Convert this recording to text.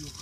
Yok.